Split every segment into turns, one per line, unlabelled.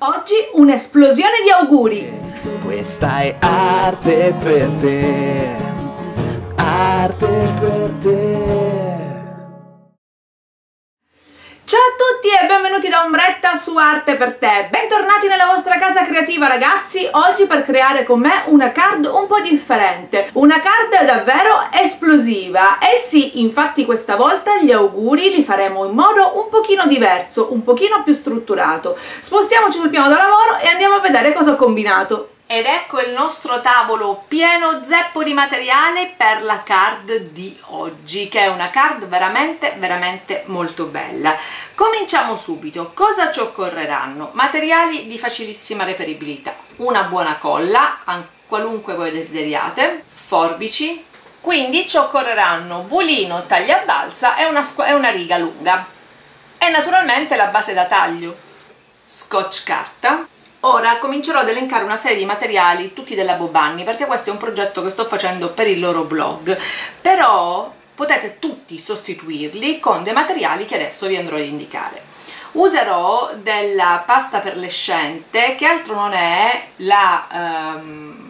Oggi un'esplosione di auguri!
Questa è arte per te, arte per te.
Tutti e benvenuti da Ombretta su Arte per te. Bentornati nella vostra casa creativa ragazzi, oggi per creare con me una card un po' differente, una card davvero esplosiva. E sì, infatti questa volta gli auguri li faremo in modo un pochino diverso, un pochino più strutturato. Spostiamoci sul piano da lavoro e andiamo a vedere cosa ho combinato. Ed ecco il nostro tavolo pieno zeppo di materiale per la card di oggi, che è una card veramente, veramente molto bella. Cominciamo subito. Cosa ci occorreranno? Materiali di facilissima reperibilità. Una buona colla, qualunque voi desideriate, forbici, quindi ci occorreranno bulino tagliabalza e una, e una riga lunga. E naturalmente la base da taglio, scotch carta, Ora comincerò ad elencare una serie di materiali, tutti della Bobanni, perché questo è un progetto che sto facendo per il loro blog, però potete tutti sostituirli con dei materiali che adesso vi andrò ad indicare. Userò della pasta perlescente, che altro non è la... Um,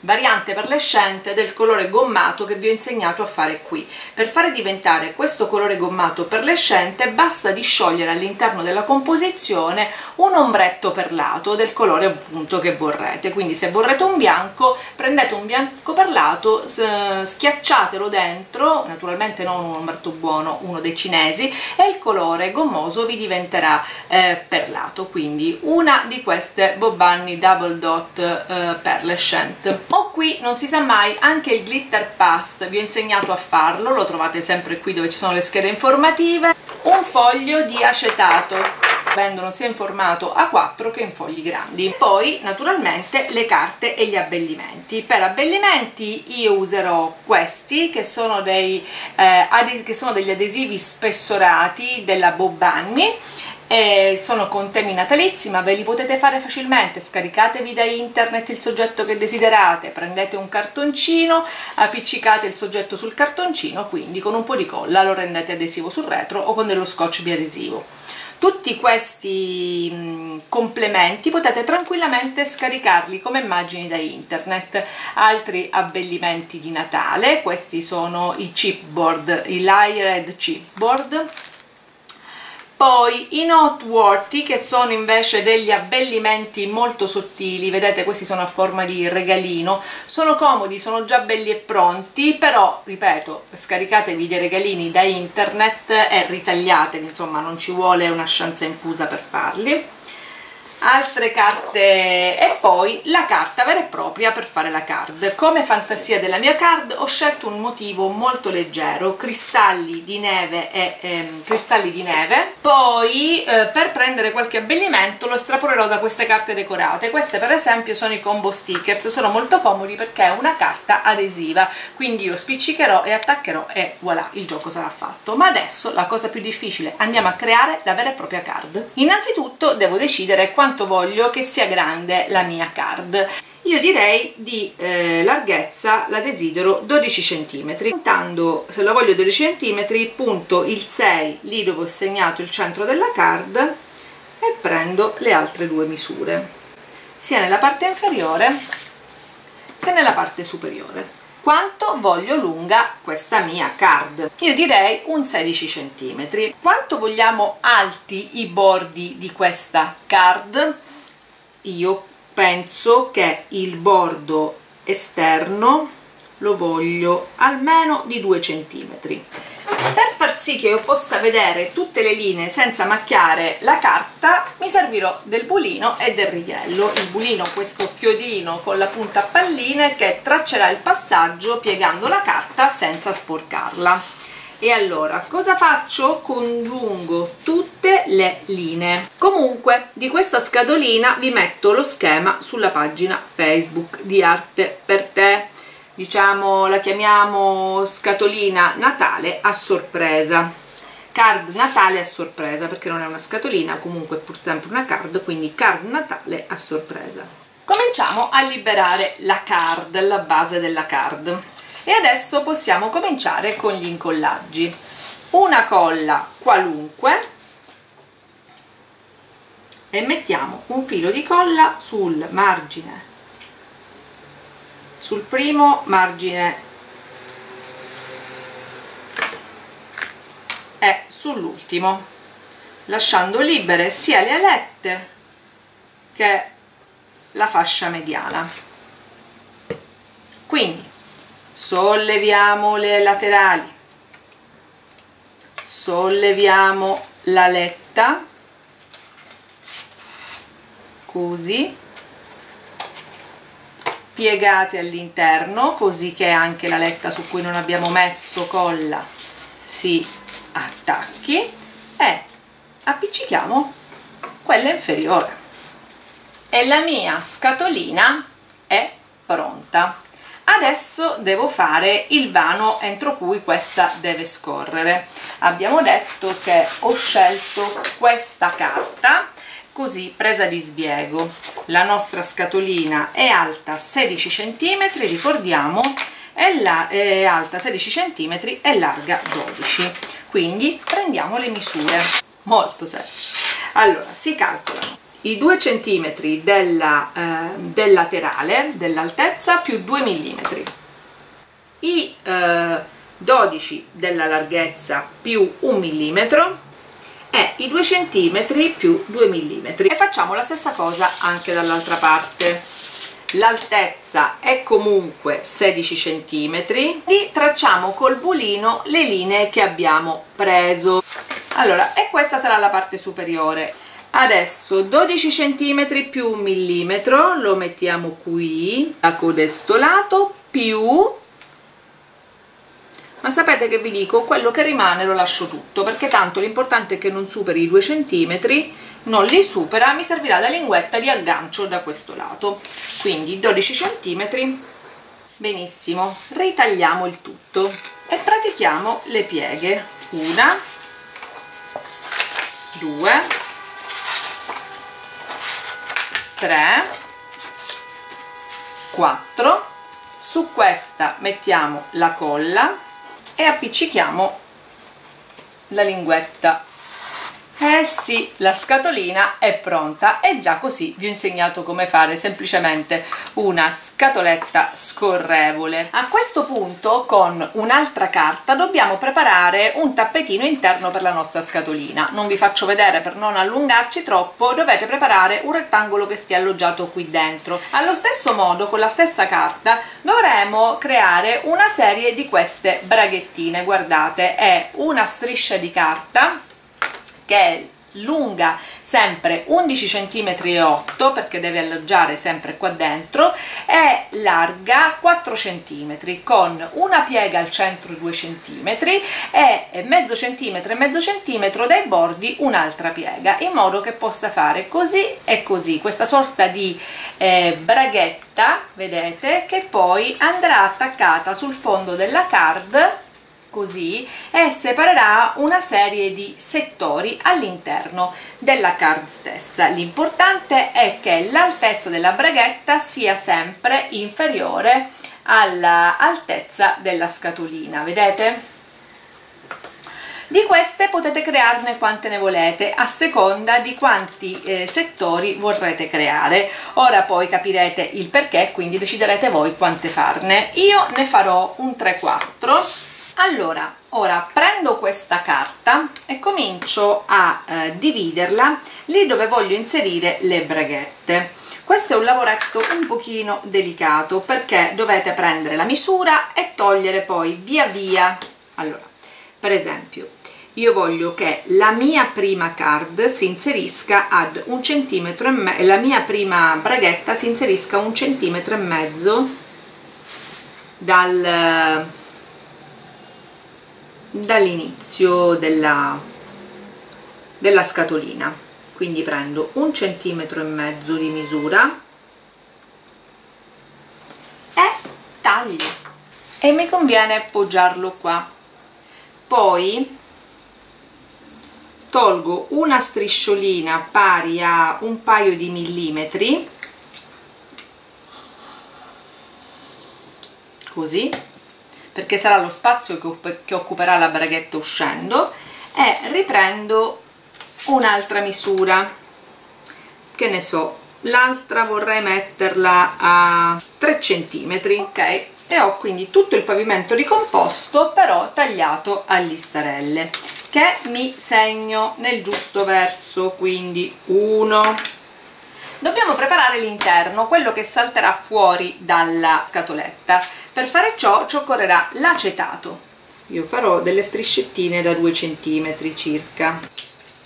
variante perlescente del colore gommato che vi ho insegnato a fare qui. Per fare diventare questo colore gommato perlescente basta di sciogliere all'interno della composizione un ombretto perlato del colore appunto che vorrete, quindi se vorrete un bianco prendete un bianco perlato, schiacciatelo dentro, naturalmente non un ombretto buono, uno dei cinesi, e il colore gommoso vi diventerà eh, perlato, quindi una di queste Bobanni Double Dot eh, Perlescent o qui non si sa mai anche il glitter past vi ho insegnato a farlo lo trovate sempre qui dove ci sono le schede informative. Un foglio di acetato. Vendono sia in formato A4 che in fogli grandi. Poi naturalmente le carte e gli abbellimenti. Per abbellimenti io userò questi che sono, dei, eh, che sono degli adesivi spessorati della Bobanni e sono con temi natalizi ma ve li potete fare facilmente. Scaricatevi da internet il soggetto che desiderate prendete un cartoncino appiccicate il soggetto sul cartoncino quindi con un po' di colla lo rendete adesivo sul retro o con dello scotch biadesivo. Tutti questi complementi potete tranquillamente scaricarli come immagini da internet. Altri abbellimenti di Natale questi sono i chipboard i Lyred chipboard poi i noteworthy che sono invece degli abbellimenti molto sottili vedete questi sono a forma di regalino sono comodi, sono già belli e pronti però ripeto scaricatevi dei regalini da internet e ritagliatevi insomma non ci vuole una scienza infusa per farli altre carte. E poi la carta vera e propria per fare la card. Come fantasia della mia card ho scelto un motivo molto leggero. Cristalli di neve e ehm, cristalli di neve. Poi eh, per prendere qualche abbellimento lo estrapolerò da queste carte decorate. Queste per esempio sono i combo stickers. Sono molto comodi perché è una carta adesiva. Quindi io spiccicherò e attaccherò e voilà il gioco sarà fatto. Ma adesso la cosa più difficile. Andiamo a creare la vera e propria card. Innanzitutto devo decidere quanto quanto voglio che sia grande la mia card. Io direi di eh, larghezza la desidero 12 cm puntando se la voglio 12 cm punto il 6 lì dove ho segnato il centro della card e prendo le altre due misure. Sia nella parte inferiore che nella parte superiore quanto voglio lunga questa mia card? Io direi un 16 cm quanto vogliamo alti i bordi di questa card? Io penso che il bordo esterno lo voglio almeno di 2 cm per far sì che io possa vedere tutte le linee senza macchiare la carta mi servirò del bulino e del righello. Il bulino questo chiodino con la punta a palline che traccerà il passaggio piegando la carta senza sporcarla. E allora cosa faccio? congiungo tutte le linee. Comunque di questa scatolina vi metto lo schema sulla pagina facebook di arte per te diciamo la chiamiamo scatolina Natale a sorpresa. Card Natale a sorpresa perché non è una scatolina comunque è pur sempre una card quindi card Natale a sorpresa. Cominciamo a liberare la card la base della card. E adesso possiamo cominciare con gli incollaggi. Una colla qualunque. E mettiamo un filo di colla sul margine sul primo margine. E sull'ultimo lasciando libere sia le alette che la fascia mediana. Quindi solleviamo le laterali solleviamo la letta così piegate all'interno così che anche la letta su cui non abbiamo messo colla. Si attacchi e appiccichiamo quella inferiore. E la mia scatolina è pronta. Adesso devo fare il vano entro cui questa deve scorrere. Abbiamo detto che ho scelto questa carta così presa di sbiego la nostra scatolina è alta 16 cm ricordiamo è, la, è alta 16 cm e larga 12 quindi prendiamo le misure. Molto semplice. Allora si calcolano i 2 cm della, eh, del laterale dell'altezza più 2 mm i eh, 12 della larghezza più 1 mm e i 2 cm più 2 mm e facciamo la stessa cosa anche dall'altra parte. L'altezza è comunque 16 cm e tracciamo col bulino le linee che abbiamo preso. Allora e questa sarà la parte superiore. Adesso 12 cm più 1 mm lo mettiamo qui a codesto lato più ma sapete che vi dico? Quello che rimane lo lascio tutto perché tanto l'importante è che non superi i 2 cm non li supera mi servirà la linguetta di aggancio da questo lato. Quindi 12 cm benissimo ritagliamo il tutto e pratichiamo le pieghe. Una due 3 4 su questa mettiamo la colla e appiccichiamo la linguetta eh sì, la scatolina è pronta e già così vi ho insegnato come fare semplicemente una scatoletta scorrevole. A questo punto con un'altra carta dobbiamo preparare un tappetino interno per la nostra scatolina. Non vi faccio vedere per non allungarci troppo, dovete preparare un rettangolo che stia alloggiato qui dentro. Allo stesso modo, con la stessa carta, dovremo creare una serie di queste braghettine. Guardate, è una striscia di carta che è lunga sempre 11 cm e 8 perché deve alloggiare sempre qua dentro è larga 4 cm con una piega al centro 2 cm e mezzo centimetro e mezzo centimetro dai bordi un'altra piega in modo che possa fare così e così. Questa sorta di eh, braghetta vedete che poi andrà attaccata sul fondo della card così e separerà una serie di settori all'interno della card stessa. L'importante è che l'altezza della braghetta sia sempre inferiore all'altezza della scatolina vedete? di queste potete crearne quante ne volete a seconda di quanti eh, settori vorrete creare. Ora poi capirete il perché quindi deciderete voi quante farne. Io ne farò un 3-4 allora ora prendo questa carta e comincio a eh, dividerla lì dove voglio inserire le braghette questo è un lavoretto un pochino delicato perché dovete prendere la misura e togliere poi via via. Allora per esempio io voglio che la mia prima card si inserisca ad un centimetro e mezzo la mia prima braghetta si inserisca un centimetro e mezzo dal dall'inizio della, della scatolina. Quindi prendo un centimetro e mezzo di misura e taglio. E mi conviene appoggiarlo qua. Poi tolgo una strisciolina pari a un paio di millimetri. Così perché sarà lo spazio che occuperà la braghetta uscendo e riprendo un'altra misura. Che ne so l'altra vorrei metterla a 3 cm ok. E ho quindi tutto il pavimento ricomposto però tagliato a listarelle che mi segno nel giusto verso. Quindi 1 dobbiamo preparare l'interno quello che salterà fuori dalla scatoletta per fare ciò ci occorrerà l'acetato. Io farò delle striscettine da 2 cm circa.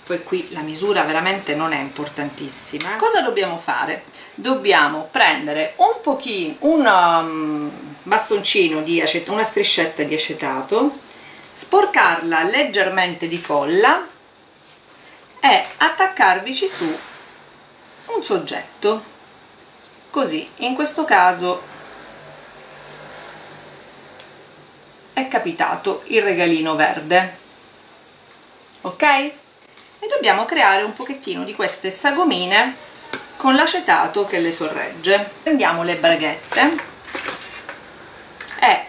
Poi qui la misura veramente non è importantissima. Cosa dobbiamo fare? dobbiamo prendere un pochino un um, bastoncino di acetato una striscetta di acetato sporcarla leggermente di colla e attaccarvici su un soggetto. Così in questo caso è capitato il regalino verde ok? e dobbiamo creare un pochettino di queste sagomine con l'acetato che le sorregge prendiamo le braghette e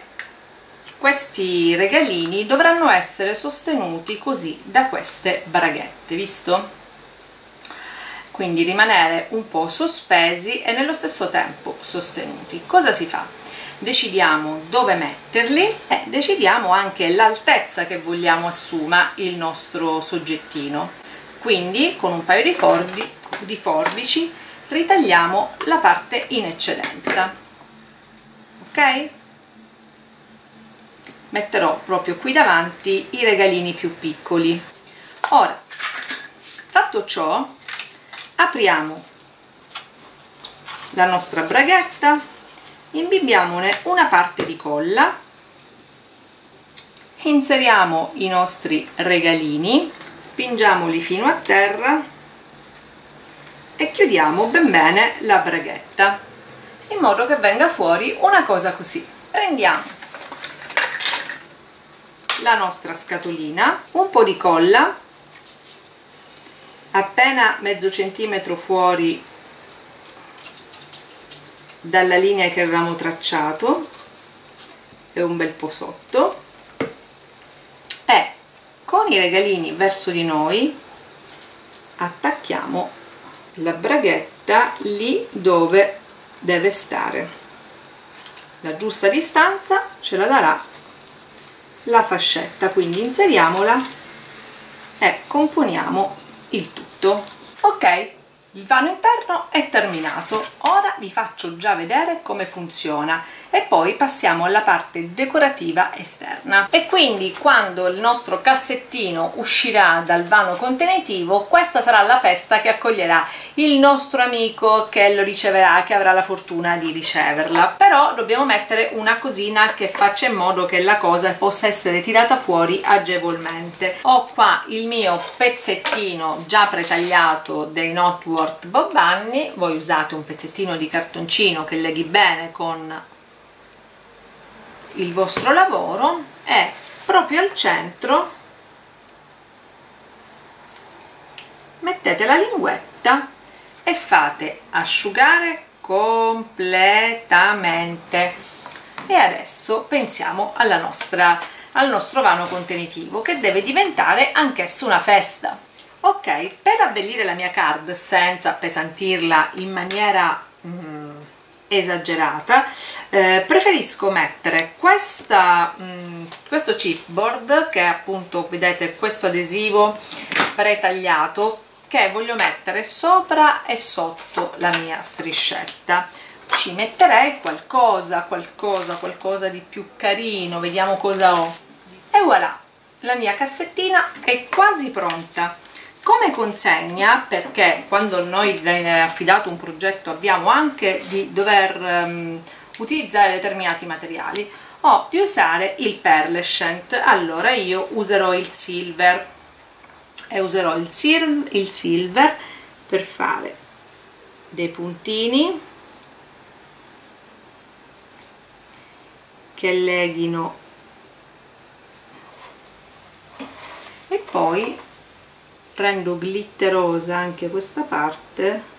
questi regalini dovranno essere sostenuti così da queste braghette visto? quindi rimanere un po' sospesi e nello stesso tempo sostenuti cosa si fa? Decidiamo dove metterli e decidiamo anche l'altezza che vogliamo assuma il nostro soggettino. Quindi con un paio di, forbi, di forbici ritagliamo la parte in eccedenza. Ok? metterò proprio qui davanti i regalini più piccoli. Ora fatto ciò apriamo la nostra braghetta imbibbiamone una parte di colla. Inseriamo i nostri regalini. Spingiamoli fino a terra. E chiudiamo ben bene la braghetta in modo che venga fuori una cosa così. Prendiamo la nostra scatolina un po' di colla appena mezzo centimetro fuori dalla linea che avevamo tracciato e un bel po' sotto con i regalini verso di noi attacchiamo la braghetta lì dove deve stare. La giusta distanza ce la darà la fascetta quindi inseriamola e componiamo il tutto. Ok il vano interno è terminato. Ora vi faccio già vedere come funziona e poi passiamo alla parte decorativa esterna. E quindi quando il nostro cassettino uscirà dal vano contenitivo questa sarà la festa che accoglierà il nostro amico che lo riceverà che avrà la fortuna di riceverla. Però dobbiamo mettere una cosina che faccia in modo che la cosa possa essere tirata fuori agevolmente. Ho qua il mio pezzettino già pretagliato dei Notworth Bob Bunny. Voi usate un pezzettino di cartoncino che leghi bene con il vostro lavoro e proprio al centro. Mettete la linguetta e fate asciugare completamente. E adesso pensiamo alla nostra, al nostro vano contenitivo che deve diventare anch'esso una festa. Ok per abbellire la mia card senza appesantirla in maniera mm, esagerata. Eh, preferisco mettere questa, mh, mm, questo chipboard che è appunto vedete questo adesivo pretagliato che voglio mettere sopra e sotto la mia striscetta. Ci metterei qualcosa qualcosa qualcosa di più carino vediamo cosa ho. E voilà la mia cassettina è quasi pronta come consegna perché quando noi viene affidato un progetto abbiamo anche di dover um, utilizzare determinati materiali. Ho di usare il perlescent allora io userò il silver. E userò il, il silver per fare dei puntini che leghino. E poi prendo glitterosa anche questa parte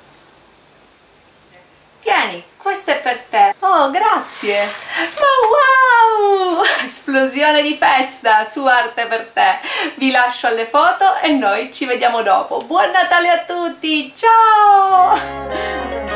Tieni, questo è per te. Oh, grazie. Ma wow! Esplosione di festa su Arte per te. Vi lascio alle foto e noi ci vediamo dopo. Buon Natale a tutti! Ciao!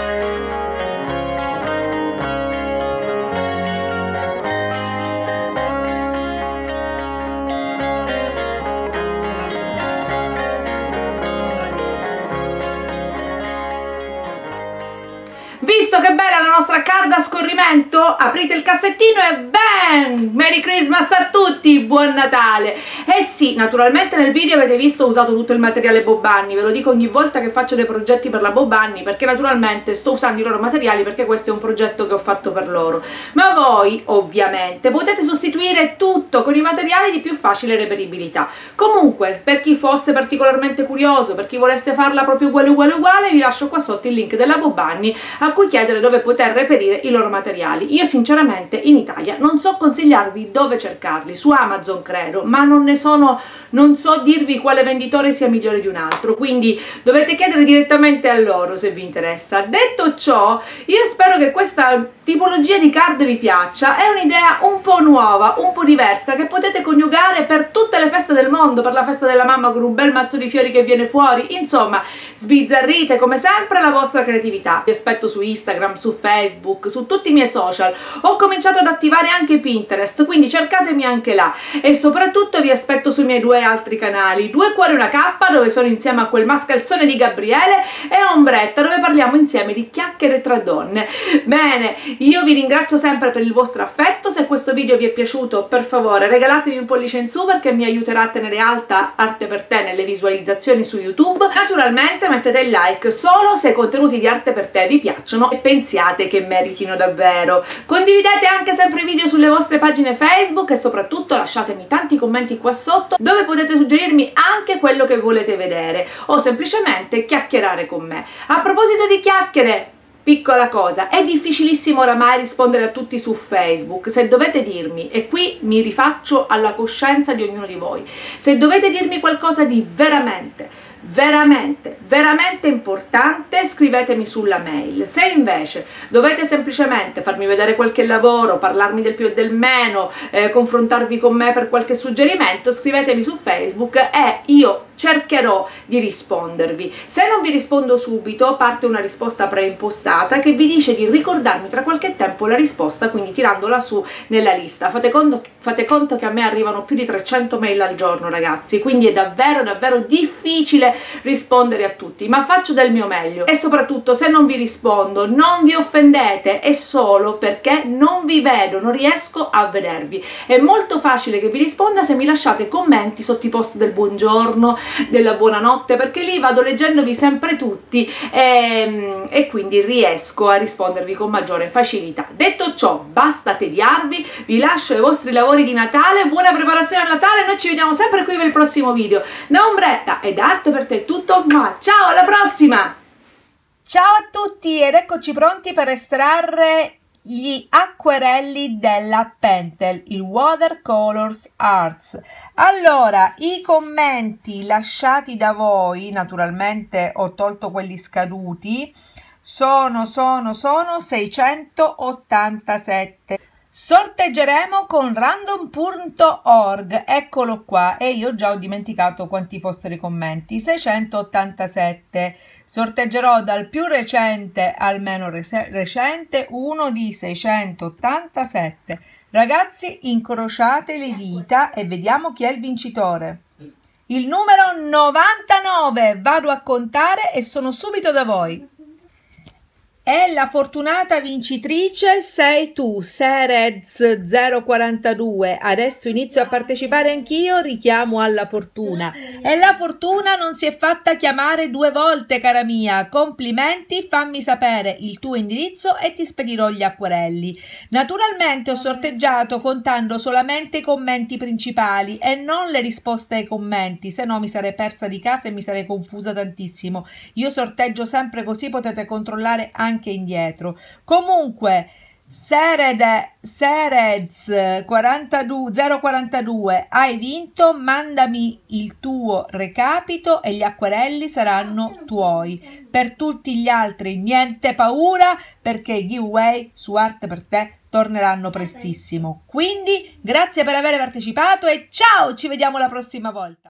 Visto che bella la nostra carta a scorrimento, aprite il cassettino e bam! Merry Christmas a tutti, buon Natale! Eh sì, naturalmente nel video avete visto ho usato tutto il materiale Bobanni, ve lo dico ogni volta che faccio dei progetti per la Bobanni, perché naturalmente sto usando i loro materiali perché questo è un progetto che ho fatto per loro. Ma voi, ovviamente, potete sostituire tutto con i materiali di più facile reperibilità. Comunque, per chi fosse particolarmente curioso, per chi volesse farla proprio uguale uguale uguale, vi lascio qua sotto il link della Bobanni a cui chiedere dove poter reperire i loro materiali. Io sinceramente in Italia non so consigliarvi dove cercarli, su Amazon credo, ma non ne sono, non so dirvi quale venditore sia migliore di un altro, quindi dovete chiedere direttamente a loro se vi interessa. Detto ciò, io spero che questa tipologia di card vi piaccia, è un'idea un po' nuova, un po' diversa, che potete coniugare per tutte le feste del mondo, per la festa della mamma con un bel mazzo di fiori che viene fuori, insomma, sbizzarrite come sempre la vostra creatività. Vi aspetto su Instagram, su Facebook, su tutti i miei social. Ho cominciato ad attivare anche Pinterest, quindi cercatemi anche là. E soprattutto vi aspetto sui miei due altri canali, Due Cuori Una K, dove sono insieme a quel mascalzone di Gabriele, e Ombretta, dove parliamo insieme di chiacchiere tra donne. Bene, io vi ringrazio sempre per il vostro affetto, se questo video vi è piaciuto per favore regalatemi un pollice in su perché mi aiuterà a tenere alta Arte per te nelle visualizzazioni su YouTube. Naturalmente mettete il like solo se i contenuti di Arte per te vi piacciono piacciono e pensiate che meritino davvero. Condividete anche sempre i video sulle vostre pagine Facebook e soprattutto lasciatemi tanti commenti qua sotto dove potete suggerirmi anche quello che volete vedere o semplicemente chiacchierare con me. A proposito di chiacchiere, Piccola cosa, è difficilissimo oramai rispondere a tutti su Facebook, se dovete dirmi, e qui mi rifaccio alla coscienza di ognuno di voi, se dovete dirmi qualcosa di veramente veramente veramente importante scrivetemi sulla mail. Se invece dovete semplicemente farmi vedere qualche lavoro parlarmi del più e del meno eh, confrontarvi con me per qualche suggerimento scrivetemi su facebook e io cercherò di rispondervi. Se non vi rispondo subito parte una risposta preimpostata che vi dice di ricordarmi tra qualche tempo la risposta quindi tirandola su nella lista. Fate conto, fate conto che a me arrivano più di 300 mail al giorno ragazzi quindi è davvero davvero difficile rispondere a tutti, ma faccio del mio meglio. E soprattutto se non vi rispondo non vi offendete, è solo perché non vi vedo, non riesco a vedervi. È molto facile che vi risponda se mi lasciate commenti sotto i post del buongiorno, della buonanotte, perché lì vado leggendovi sempre tutti e, ehm, e quindi riesco a rispondervi con maggiore facilità. Detto ciò, basta tediarvi, vi lascio ai vostri lavori di Natale, buona preparazione a Natale, noi ci vediamo sempre qui per il prossimo video. Da Ombretta ed Arte per te è tutto, ma ciao alla prossima! Ciao a tutti ed eccoci pronti per estrarre gli acquerelli della Pentel, il Watercolors Arts. Allora, i commenti lasciati da voi, naturalmente ho tolto quelli scaduti, sono, sono, sono 687. Sorteggeremo con random.org, eccolo qua, e io già ho dimenticato quanti fossero i commenti, 687. Sorteggerò dal più recente al meno recente uno di 687. Ragazzi, incrociate le dita e vediamo chi è il vincitore. Il numero 99, vado a contare e sono subito da voi. E la fortunata vincitrice sei tu, Serez042. Adesso inizio a partecipare anch'io, richiamo alla fortuna. E la fortuna non si è fatta chiamare due volte, cara mia. Complimenti, fammi sapere il tuo indirizzo e ti spedirò gli acquerelli. Naturalmente ho sorteggiato contando solamente i commenti principali e non le risposte ai commenti, se no mi sarei persa di casa e mi sarei confusa tantissimo. Io sorteggio sempre così, potete controllare anche anche indietro. Comunque, Serede, Serez 42, 042 hai vinto, mandami il tuo recapito e gli acquerelli saranno tuoi. Per tutti gli altri niente paura perché i giveaway su Arte per te torneranno prestissimo. Quindi grazie per aver partecipato e ciao, ci vediamo la prossima volta.